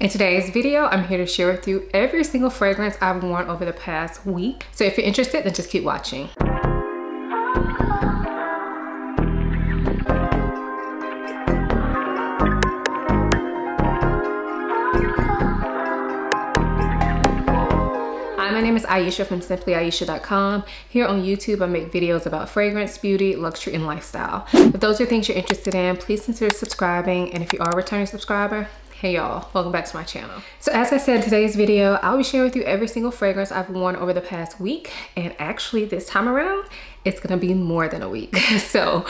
In today's video, I'm here to share with you every single fragrance I've worn over the past week. So if you're interested, then just keep watching. Hi, my name is Ayesha from simplyayesha.com. Here on YouTube, I make videos about fragrance, beauty, luxury, and lifestyle. If those are things you're interested in, please consider subscribing. And if you are a returning subscriber, Hey y'all, welcome back to my channel. So as I said in today's video, I'll be sharing with you every single fragrance I've worn over the past week. And actually this time around, it's gonna be more than a week. so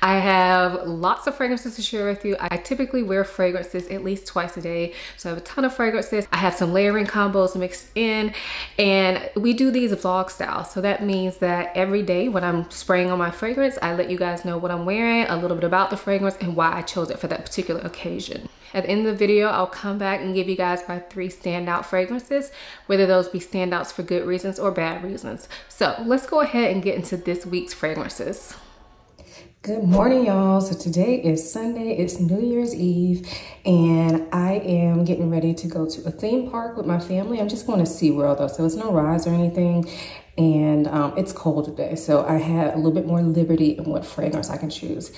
I have lots of fragrances to share with you. I typically wear fragrances at least twice a day. So I have a ton of fragrances. I have some layering combos mixed in and we do these vlog style. So that means that every day when I'm spraying on my fragrance, I let you guys know what I'm wearing, a little bit about the fragrance and why I chose it for that particular occasion. At the end of the video, I'll come back and give you guys my three standout fragrances, whether those be standouts for good reasons or bad reasons. So let's go ahead and get into this week's fragrances. Good morning, y'all. So today is Sunday, it's New Year's Eve, and I am getting ready to go to a theme park with my family. I'm just going to SeaWorld though, so it's no rides or anything, and um, it's cold today, so I had a little bit more liberty in what fragrance I can choose.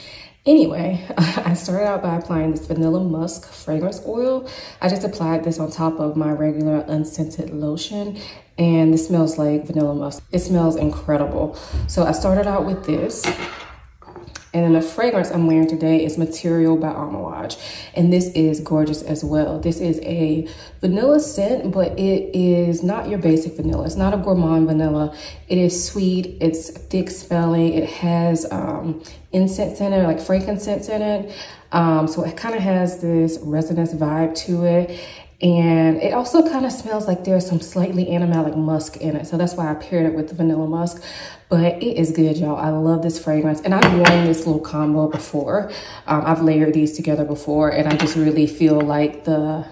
Anyway, I started out by applying this Vanilla Musk fragrance oil. I just applied this on top of my regular unscented lotion and this smells like Vanilla Musk. It smells incredible. So I started out with this and then the fragrance I'm wearing today is Material by Amouage. And this is gorgeous as well. This is a vanilla scent, but it is not your basic vanilla. It's not a gourmand vanilla. It is sweet, it's thick smelling. It has um, incense in it, like frankincense in it. Um, so it kind of has this resonance vibe to it. And it also kind of smells like there's some slightly animalic musk in it. So that's why I paired it with the vanilla musk. But it is good, y'all. I love this fragrance. And I've worn this little combo before. Um, I've layered these together before. And I just really feel like the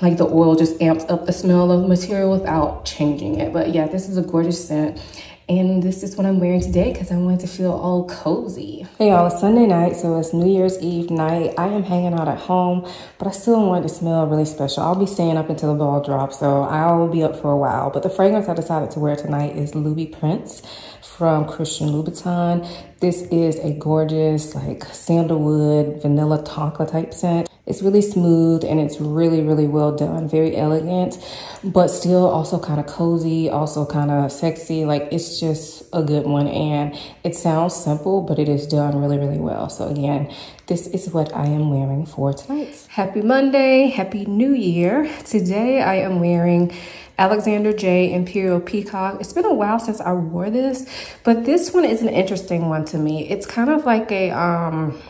like the oil just amps up the smell of material without changing it. But yeah, this is a gorgeous scent. And this is what I'm wearing today because I wanted to feel all cozy. Hey y'all, it's Sunday night, so it's New Year's Eve night. I am hanging out at home, but I still want to smell really special. I'll be staying up until the ball drops, so I'll be up for a while. But the fragrance I decided to wear tonight is Loubiprince from Christian Louboutin. This is a gorgeous, like sandalwood, vanilla tonka type scent. It's really smooth and it's really, really well done. Very elegant, but still also kind of cozy, also kind of sexy. Like it's just a good one. And it sounds simple, but it is done really, really well. So again, this is what I am wearing for tonight. Happy Monday, Happy New Year. Today I am wearing Alexandre J Imperial Peacock. It's been a while since I wore this, but this one is an interesting one to me. It's kind of like a, um,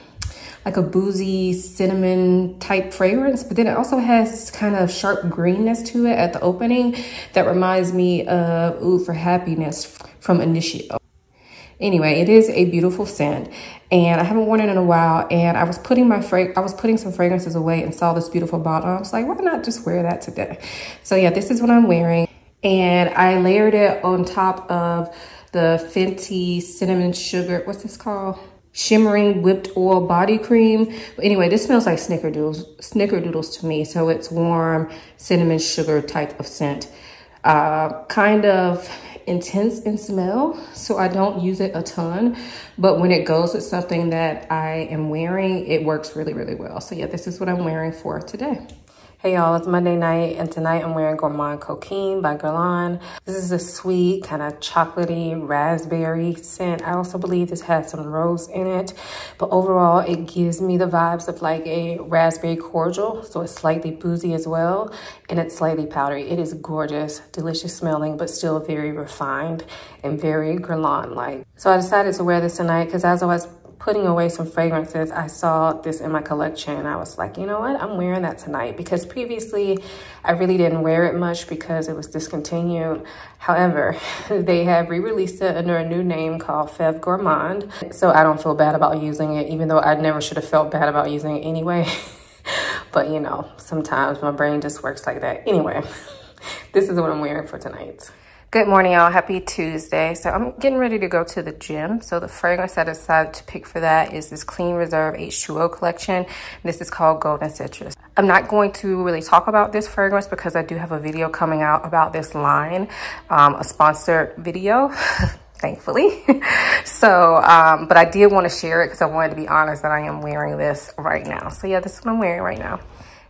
like a boozy cinnamon type fragrance, but then it also has kind of sharp greenness to it at the opening that reminds me of Oud for Happiness from Initio. Anyway, it is a beautiful scent and I haven't worn it in a while and I was putting my fra I was putting some fragrances away and saw this beautiful bottle. I was like, why not just wear that today? So yeah, this is what I'm wearing and I layered it on top of the Fenty Cinnamon Sugar, what's this called? shimmering whipped oil body cream. But anyway, this smells like snickerdoodles, snickerdoodles to me. So it's warm cinnamon sugar type of scent. Uh, kind of intense in smell, so I don't use it a ton. But when it goes with something that I am wearing, it works really, really well. So yeah, this is what I'm wearing for today. Hey y'all, it's Monday night and tonight I'm wearing Gourmand Coquin by Guerlain. This is a sweet, kind of chocolatey raspberry scent. I also believe this has some rose in it, but overall it gives me the vibes of like a raspberry cordial. So it's slightly boozy as well and it's slightly powdery. It is gorgeous, delicious smelling, but still very refined and very Guerlain-like. So I decided to wear this tonight because as I was putting away some fragrances, I saw this in my collection I was like, you know what, I'm wearing that tonight because previously I really didn't wear it much because it was discontinued. However, they have re-released it under a new name called Fève Gourmande. So I don't feel bad about using it, even though I never should have felt bad about using it anyway. but you know, sometimes my brain just works like that. Anyway, this is what I'm wearing for tonight. Good morning, y'all. Happy Tuesday. So I'm getting ready to go to the gym. So the fragrance that I decided to pick for that is this Clean Reserve H2O collection. This is called Golden Citrus. I'm not going to really talk about this fragrance because I do have a video coming out about this line, um, a sponsored video. thankfully. so, um, but I did want to share it because I wanted to be honest that I am wearing this right now. So yeah, this is what I'm wearing right now.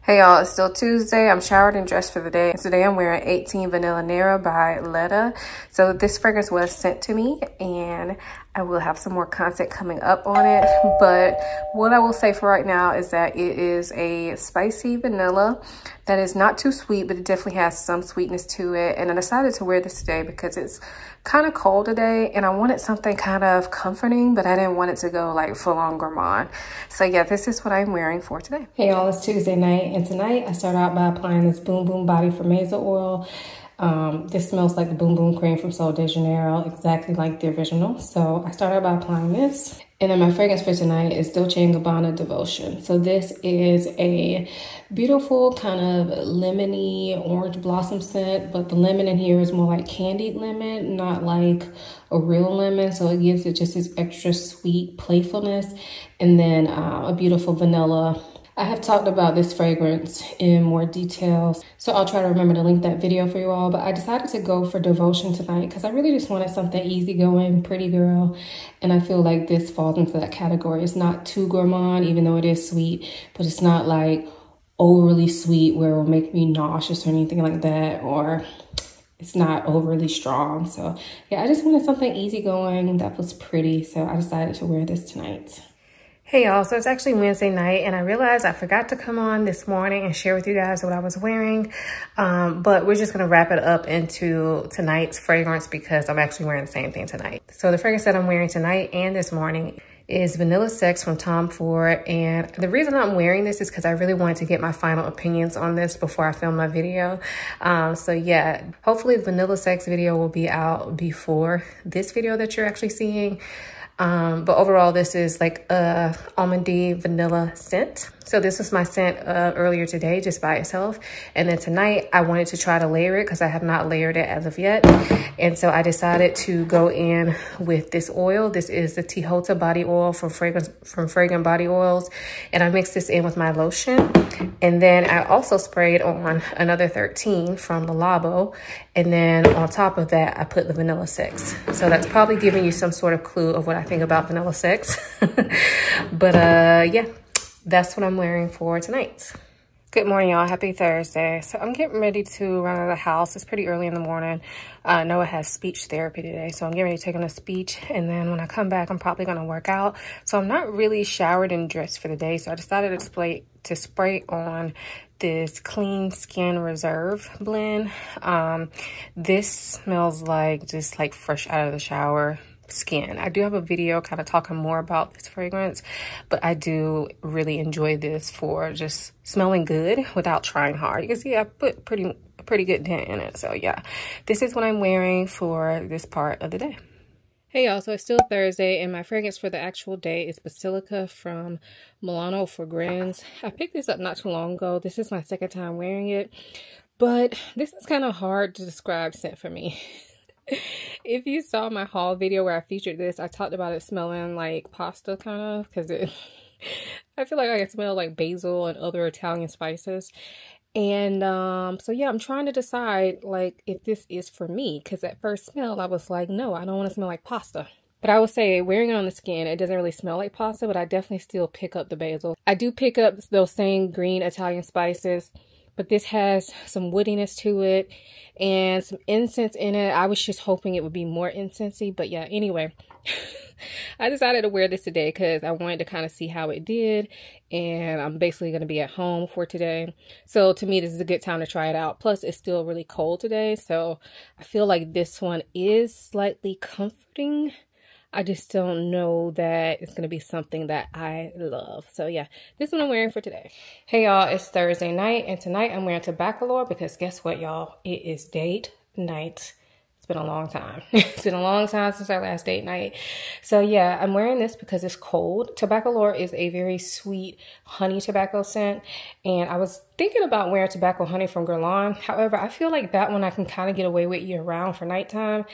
Hey y'all, it's still Tuesday. I'm showered and dressed for the day. Today I'm wearing 18 Vanilla Nera by Ledda. So this fragrance was sent to me and I will have some more content coming up on it. But what I will say for right now is that it is a spicy vanilla that is not too sweet, but it definitely has some sweetness to it. And I decided to wear this today because it's kind of cold today and I wanted something kind of comforting, but I didn't want it to go like full on gourmand. So yeah, this is what I'm wearing for today. Hey y'all, it's Tuesday night and tonight I start out by applying this Bum Bum Body Firmeza oil. Um, this smells like the Bum Bum Cream from Sol de Janeiro, exactly like the original. So I started by applying this. And then my fragrance for tonight is Dolce & Gabbana Devotion. So this is a beautiful kind of lemony orange blossom scent, but the lemon in here is more like candied lemon, not like a real lemon. So it gives it just this extra sweet playfulness. And then uh, a beautiful vanilla I have talked about this fragrance in more details, so I'll try to remember to link that video for you all, but I decided to go for Devotion tonight because I really just wanted something easygoing, pretty girl, and I feel like this falls into that category. It's not too gourmand, even though it is sweet, but it's not like overly sweet where it will make me nauseous or anything like that, or it's not overly strong. So yeah, I just wanted something easygoing that was pretty, so I decided to wear this tonight. Hey y'all, so it's actually Wednesday night and I realized I forgot to come on this morning and share with you guys what I was wearing. Um, but we're just gonna wrap it up into tonight's fragrance because I'm actually wearing the same thing tonight. So the fragrance that I'm wearing tonight and this morning is Vanilla Sex from Tom Ford. And the reason I'm wearing this is because I really wanted to get my final opinions on this before I film my video. Um, so yeah, hopefully the Vanilla Sex video will be out before this video that you're actually seeing. Um, but overall, this is like a almondy vanilla scent. So this was my scent uh, earlier today just by itself. And then tonight I wanted to try to layer it because I have not layered it as of yet. And so I decided to go in with this oil. This is the Tihota body oil from Fragrance from Fragrant Body Oils. And I mixed this in with my lotion. And then I also sprayed on another 13 from Le Labo. And then on top of that, I put the Vanilla Sex. So that's probably giving you some sort of clue of what I think about Vanilla Sex. but uh, yeah, that's what I'm wearing for tonight. Good morning, y'all. Happy Thursday. So I'm getting ready to run out of the house. It's pretty early in the morning. Uh, Noah has speech therapy today, so I'm getting ready to take on a speech. And then when I come back, I'm probably going to work out. So I'm not really showered and dressed for the day. So I decided to spray, to spray on this Clean Skin Reserve blend. Um, this smells like just like fresh out of the shower skin. I do have a video kind of talking more about this fragrance, but I do really enjoy this for just smelling good without trying hard. You can see I put pretty pretty good dent in it. So yeah, this is what I'm wearing for this part of the day. Hey y'all, so it's still Thursday and my fragrance for the actual day is Basilica from Milano Fragrance. I picked this up not too long ago. This is my second time wearing it, but this is kind of hard to describe scent for me. if you saw my haul video where I featured this, I talked about it smelling like pasta kind of because it I feel like I smell like basil and other Italian spices. And um so yeah, I'm trying to decide like if this is for me because at first smell I was like, no, I don't want to smell like pasta. But I will say wearing it on the skin, it doesn't really smell like pasta, but I definitely still pick up the basil. I do pick up those same green Italian spices but this has some woodiness to it and some incense in it. I was just hoping it would be more incensey, but yeah, anyway. I decided to wear this today because I wanted to kind of see how it did and I'm basically going to be at home for today. So to me, this is a good time to try it out. Plus, it's still really cold today, so I feel like this one is slightly comforting I just don't know that it's going to be something that I love. So yeah, this one I'm wearing for today. Hey y'all, it's Thursday night and tonight I'm wearing Tobacolor because guess what y'all? It is date night. Been a long time. it's been a long time since our last date night. So yeah, I'm wearing this because it's cold. Tobacolor is a very sweet honey tobacco scent. And I was thinking about wearing tobacco honey from Guerlain. However, I feel like that one I can kind of get away with year round for nighttime.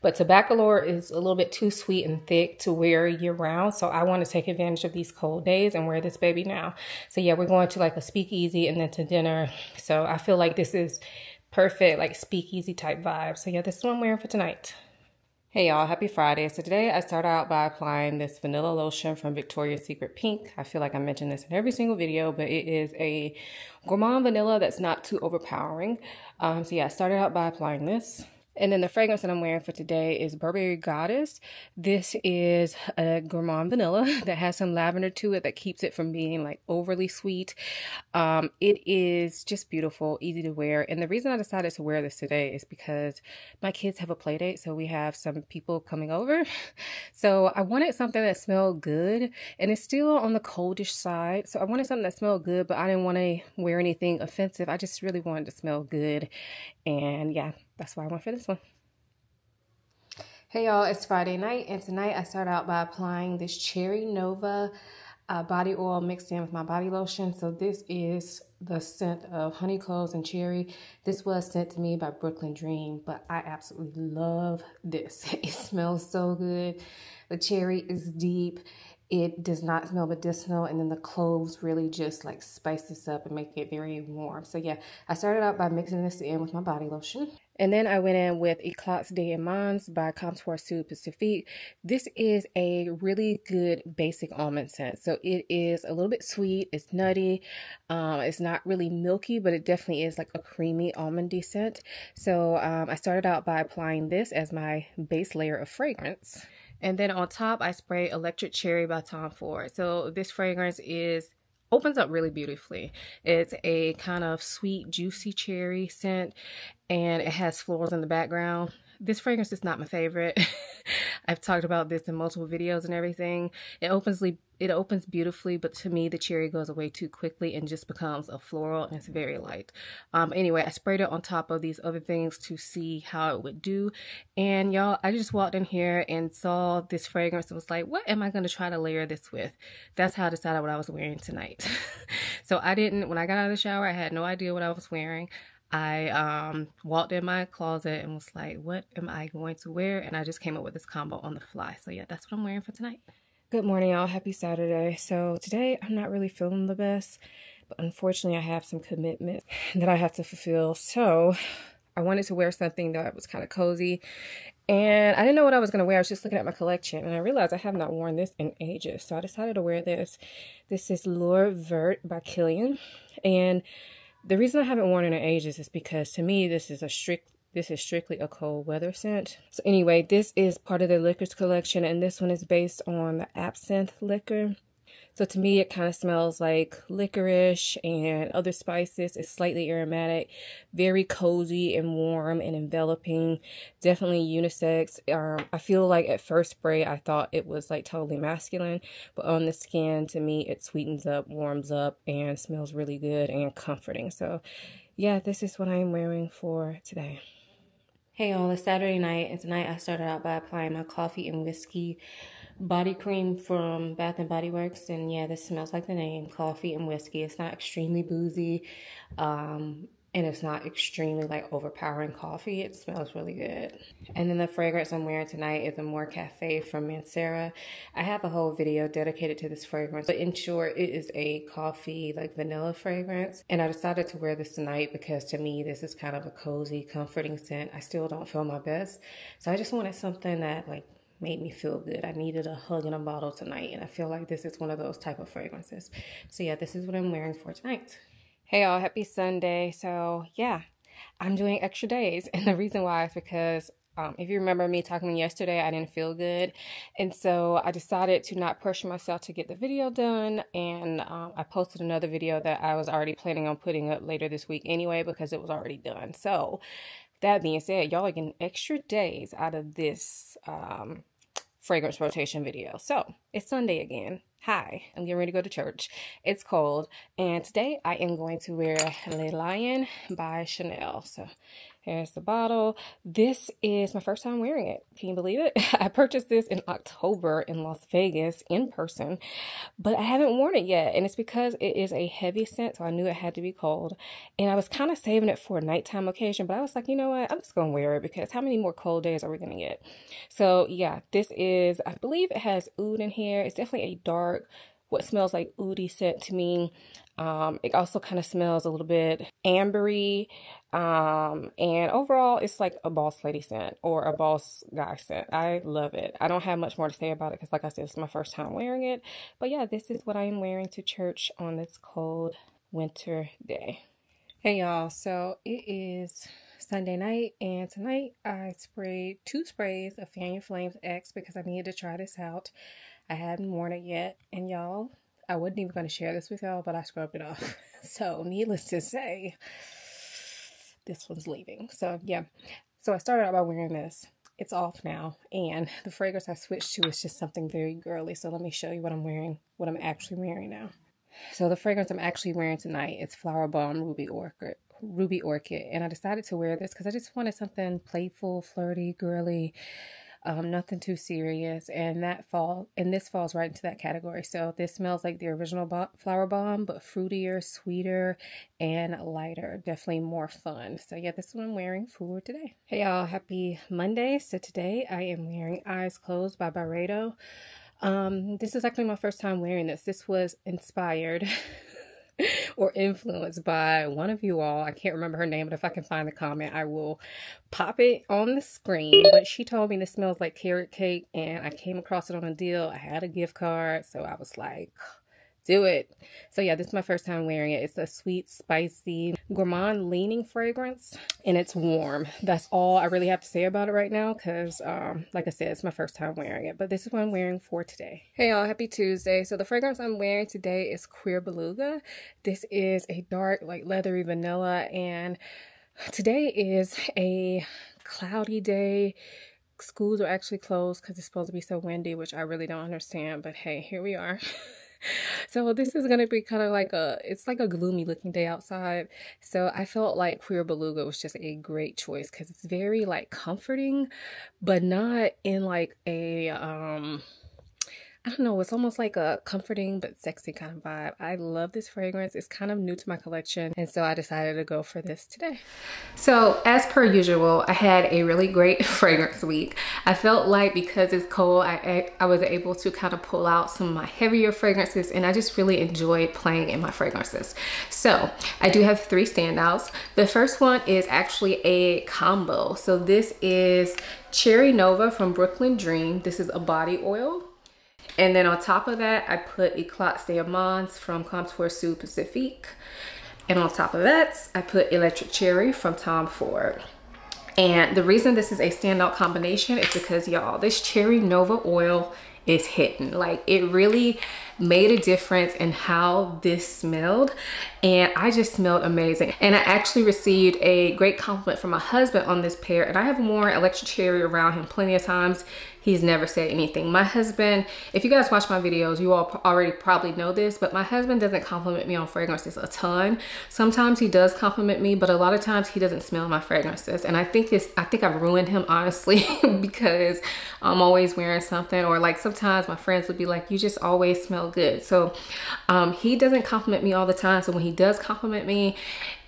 But Tobacolor is a little bit too sweet and thick to wear year round. So I want to take advantage of these cold days and wear this baby now. So yeah, we're going to like a speakeasy and then to dinner. So I feel like this is perfect like speakeasy type vibe. So yeah, this is what I'm wearing for tonight. Hey y'all, happy Friday. So today I start out by applying this vanilla lotion from Victoria's Secret Pink. I feel like I mention this in every single video, but it is a gourmand vanilla that's not too overpowering. Um, so yeah, I started out by applying this. And then the fragrance that I'm wearing for today is Burberry Goddess. This is a gourmand vanilla that has some lavender to it that keeps it from being like overly sweet. Um, it is just beautiful, easy to wear. And the reason I decided to wear this today is because my kids have a play date. So we have some people coming over. So I wanted something that smelled good and it's still on the coldish side. So I wanted something that smelled good, but I didn't want to wear anything offensive. I just really wanted to smell good. And yeah, that's why I went for this one. Hey y'all, it's Friday night and tonight I start out by applying this Cherry Nova uh, body oil mixed in with my body lotion. So this is the scent of honey cloves and cherry. This was sent to me by Bklyndream, but I absolutely love this. It smells so good. The cherry is deep it does not smell medicinal and then the cloves really just like spice this up and make it very warm so yeah i started out by mixing this in with my body lotion and then I went in with Eclats Diamants by Comptoir Sud Pacifique. This is a really good basic almond scent. So it is a little bit sweet. It's nutty. Um, it's not really milky, but it definitely is like a creamy almondy scent. So um, I started out by applying this as my base layer of fragrance. And then on top, I spray Electric Cherry by Tom Ford. So this fragrance is opens up really beautifully. It's a kind of sweet, juicy cherry scent, and it has florals in the background. This fragrance is not my favorite. I've talked about this in multiple videos and everything. It opens it opens beautifully, but to me the cherry goes away too quickly and just becomes a floral and it's very light. Um, anyway, I sprayed it on top of these other things to see how it would do. And y'all, I just walked in here and saw this fragrance and was like, what am I going to try to layer this with? That's how I decided what I was wearing tonight. so I didn't, when I got out of the shower, I had no idea what I was wearing. I um, walked in my closet and was like, what am I going to wear? And I just came up with this combo on the fly. So yeah, that's what I'm wearing for tonight. Good morning, y'all. Happy Saturday. So today I'm not really feeling the best, but unfortunately I have some commitments that I have to fulfill. So I wanted to wear something that was kind of cozy and I didn't know what I was going to wear. I was just looking at my collection and I realized I have not worn this in ages. So I decided to wear this. This is L'Heure Verte by Kilian. And the reason I haven't worn it in ages is because to me this is a strict this is strictly a cold weather scent. So anyway, this is part of the liquors collection and this one is based on the absinthe liquor. So to me, it kind of smells like licorice and other spices. It's slightly aromatic, very cozy and warm and enveloping. Definitely unisex. Um, I feel like at first spray, I thought it was like totally masculine, but on the skin, to me, it sweetens up, warms up, and smells really good and comforting. So yeah, this is what I'm wearing for today. Hey y'all, it's Saturday night, and tonight I started out by applying my coffee and whiskey body cream from Bath and Body Works. And yeah, this smells like the name, coffee and whiskey. It's not extremely boozy. Um, and it's not extremely like overpowering coffee. It smells really good. And then the fragrance I'm wearing tonight is Amore Caffe from Mancera. I have a whole video dedicated to this fragrance, but in short, it is a coffee like vanilla fragrance. And I decided to wear this tonight because to me, this is kind of a cozy, comforting scent. I still don't feel my best. So I just wanted something that like made me feel good. I needed a hug in a bottle tonight, and I feel like this is one of those type of fragrances. So yeah, this is what I'm wearing for tonight. Hey y'all, happy Sunday. So yeah, I'm doing extra days, and the reason why is because um, if you remember me talking yesterday, I didn't feel good. And so I decided to not pressure myself to get the video done. And um, I posted another video that I was already planning on putting up later this week anyway because it was already done. So that being said, y'all are getting extra days out of this um, fragrance rotation video. So it's Sunday again. Hi, I'm getting ready to go to church. It's cold, and today I am going to wear Le Lion by Chanel. So There's the bottle. This is my first time wearing it. Can you believe it? I purchased this in October in Las Vegas in person, but I haven't worn it yet. And it's because it is a heavy scent, so I knew it had to be cold. And I was kind of saving it for a nighttime occasion, but I was like, you know what? I'm just going to wear it because how many more cold days are we going to get? So yeah, this is, I believe it has oud in here. It's definitely a dark, what smells like oudy scent to me. Um, it also kind of smells a little bit ambery. Um, and overall, it's like a boss lady scent or a boss guy scent. I love it. I don't have much more to say about it because, like I said, it's my first time wearing it. But yeah, this is what I am wearing to church on this cold winter day. Hey y'all, so it is Sunday night, and tonight I sprayed two sprays of Fan Your Flames X because I needed to try this out. I hadn't worn it yet, and y'all, I wasn't even going to share this with y'all, but I scrubbed it off. So, needless to say, this one's leaving. So, yeah. So, I started out by wearing this. It's off now, and the fragrance I switched to is just something very girly. So, let me show you what I'm wearing, what I'm actually wearing now. So, the fragrance I'm actually wearing tonight is Flowerbomb Ruby Orchid. Ruby Orchid, and I decided to wear this because I just wanted something playful, flirty, girly, um, nothing too serious, and that fall and this falls right into that category. So this smells like the original bo- flower bomb, but fruitier, sweeter, and lighter. Definitely more fun. So yeah, this is what I'm wearing for today. Hey y'all, happy Monday. So today I am wearing Eyes Closed by Byredo. Um, this is actually my first time wearing this. This was inspired or influenced by one of you all. I can't remember her name, but if I can find the comment, I will pop it on the screen. But she told me this smells like carrot cake, and I came across it on a deal. I had a gift card, so I was like, do it. So yeah, this is my first time wearing it. It's a sweet, spicy, gourmand leaning fragrance and it's warm. That's all I really have to say about it right now because um, like I said, it's my first time wearing it, but this is what I'm wearing for today. Hey y'all, happy Tuesday. So the fragrance I'm wearing today is Cuir Beluga. This is a dark, like leathery vanilla and today is a cloudy day schools are actually closed because it's supposed to be so windy, which I really don't understand. But hey, here we are. so this is gonna be kind of like a it's like a gloomy looking day outside. So i felt like Cuir Beluga was just a great choice because it's very like comforting but not in like a um I don't know, it's almost like a comforting but sexy kind of vibe. I love this fragrance. It's kind of new to my collection, and so I decided to go for this today. So, as per usual, I had a really great fragrance week. I felt like because it's cold, I, I was able to kind of pull out some of my heavier fragrances, and I just really enjoyed playing in my fragrances. So, I do have three standouts. The first one is actually a combo. So, this is Cherry Nova from Bklyndream. This is a body oil. And then on top of that, I put Eclat Diamants from Comptoir Sud Pacifique. And on top of that, I put Electric Cherry from Tom Ford. And the reason this is a standout combination is because y'all, this Cherry Nova oil is hitting. Like it really made a difference in how this smelled and I just smelled amazing. And I actually received a great compliment from my husband on this pair and I have worn Electric Cherry around him plenty of times he's never said anything. My husband, if you guys watch my videos, you all already probably know this, but my husband doesn't compliment me on fragrances a ton. Sometimes he does compliment me, but a lot of times he doesn't smell my fragrances. And I think this, I think I've ruined him honestly because I'm always wearing something or like sometimes my friends would be like, you just always smell good. So um, he doesn't compliment me all the time. So when he does compliment me,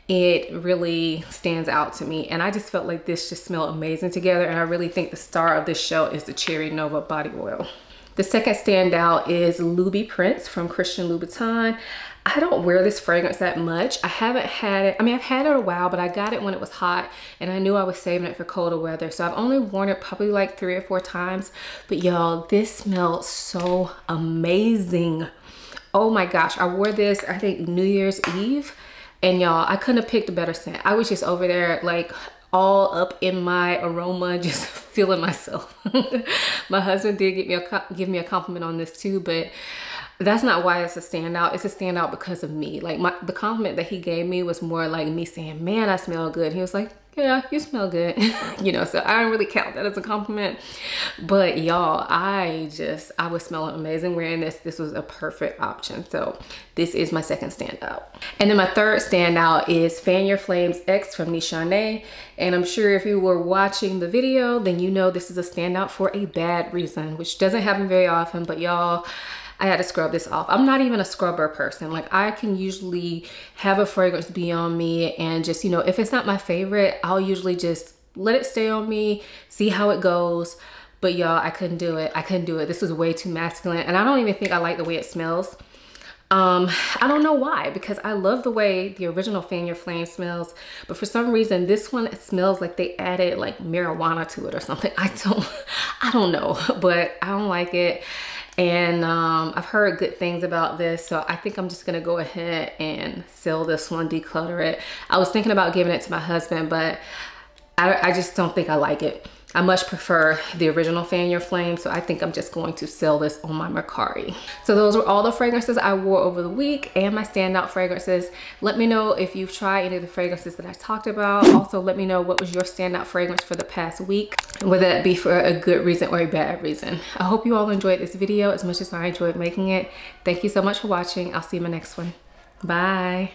it really stands out to me and I just felt like this just smelled amazing together and I really think the star of this show is the Cherry Nova body oil. The second standout is Loubiprince from Christian Louboutin. I don't wear this fragrance that much. I haven't had it, I mean, I've had it a while, but I got it when it was hot and I knew I was saving it for colder weather. So I've only worn it probably like three or four times. But y'all, this smells so amazing. Oh my gosh, I wore this, I think New Year's Eve and y'all, I couldn't have picked a better scent. I was just over there like all up in my aroma, just feeling myself. my husband did give me a give me a compliment on this too, but that's not why it's a standout. It's a standout because of me. Like my the compliment that he gave me was more like me saying, man, I smell good. He was like, yeah, you smell good. you know, so I don't really count that as a compliment. But y'all, I just, I was smelling amazing wearing this. This was a perfect option. So this is my second standout. And then my third standout is Fan Your Flames X from Nishane. And I'm sure if you were watching the video, then you know this is a standout for a bad reason, which doesn't happen very often, but y'all, I had to scrub this off. I'm not even a scrubber person. Like I can usually have a fragrance be on me and just, you know, if it's not my favorite, I'll usually just let it stay on me, see how it goes. But y'all, I couldn't do it. I couldn't do it. This was way too masculine. And I don't even think I like the way it smells. Um, I don't know why, because I love the way the original Fan Your Flame smells, but for some reason this one smells like they added like marijuana to it or something. I don't, I don't know, but I don't like it and um, I've heard good things about this so I think I'm just gonna go ahead and sell this one declutter it. I was thinking about giving it to my husband but I, I just don't think I like it I much prefer the original Fan Your Flame, so I think I'm just going to sell this on my Mercari. So those were all the fragrances I wore over the week and my standout fragrances. Let me know if you've tried any of the fragrances that I talked about. Also, let me know what was your standout fragrance for the past week, whether that be for a good reason or a bad reason. I hope you all enjoyed this video as much as I enjoyed making it. Thank you so much for watching. I'll see you in my next one. Bye.